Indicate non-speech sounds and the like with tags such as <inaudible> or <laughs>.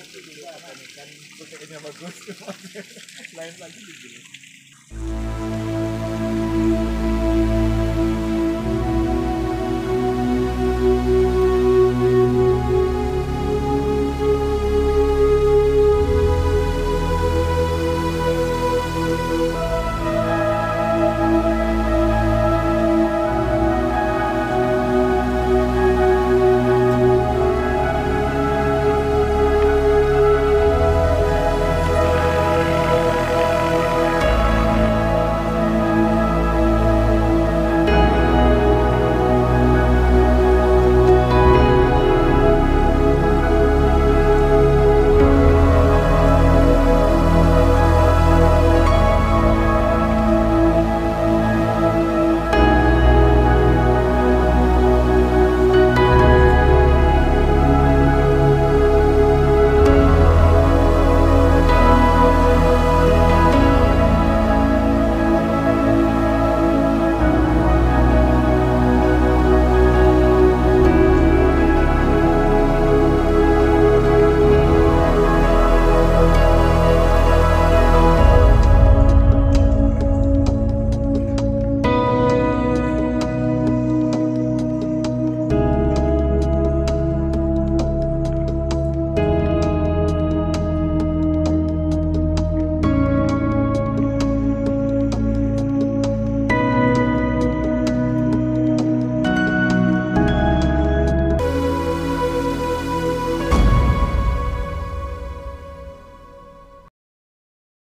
itu apa nih kan proteinnya bagus <laughs> lain lagi begini.